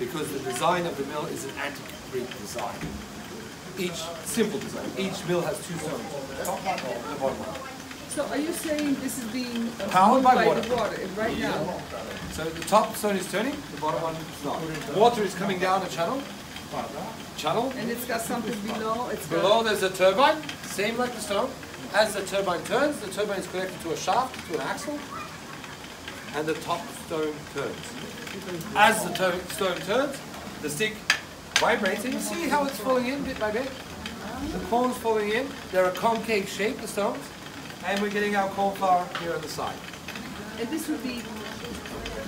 because the design of the mill is an antique Greek design. Each simple design. Each mill has two stones, the top one the bottom one. So are you saying this is being uh, Powered moved by water. the water right now? So the top stone is turning, the bottom one is not. Water is coming down the channel. Channel. And it's got something below, it's. Below there's a turbine, same like the stone. As the turbine turns, the turbine is connected to a shaft, to an axle, and the top stone turns. As the stone turns, the stick vibrates, and you see how it's falling in bit by bit. The corn's falling in. They're a concave shape, the stones, and we're getting our corn flour here on the side. And this would be...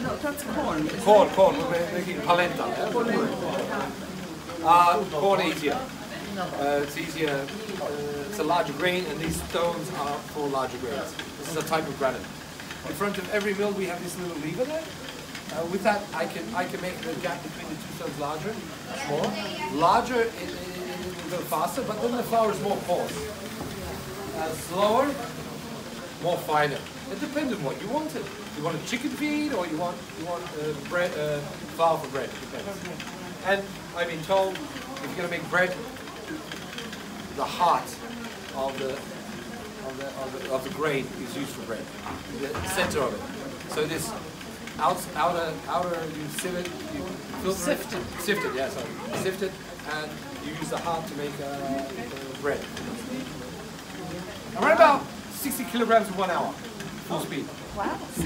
No, that's corn. Corn, it? corn, we're making polenta. Uh, corn easier. Uh, it's easier, uh, it's a larger grain, and these stones are for larger grains. This is a type of granite. In front of every mill, we have this little lever there. Uh, with that, I can I can make the gap between the two stones larger, smaller. Larger, it, it, it will go faster, but then the flour is more coarse. Uh, slower, more finer. It depends on what you wanted. You want a chicken feed, or you want you want uh, bread, uh, flour for bread. Depends. And I've been told if you're going to make bread, the heart of the of the, of the of the grain is used for bread. The center of it. So this out, outer outer you sieve it, you filter Sift it, sift it. Yeah, sorry, sift it, and you use the heart to make uh, uh, bread. Around about 60 kilograms in one hour, full speed. Wow.